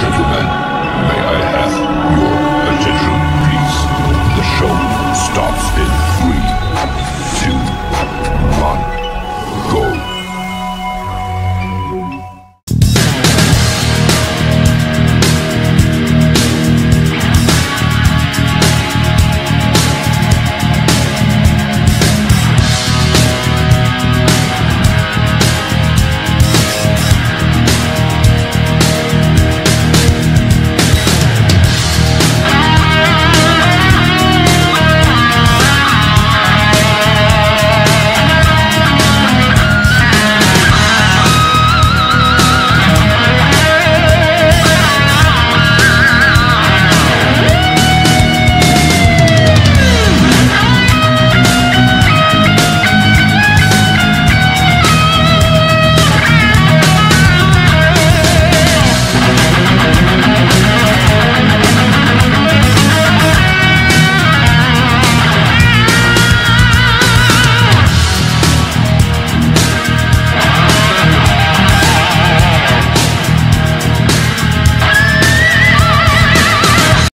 gentlemen, may I have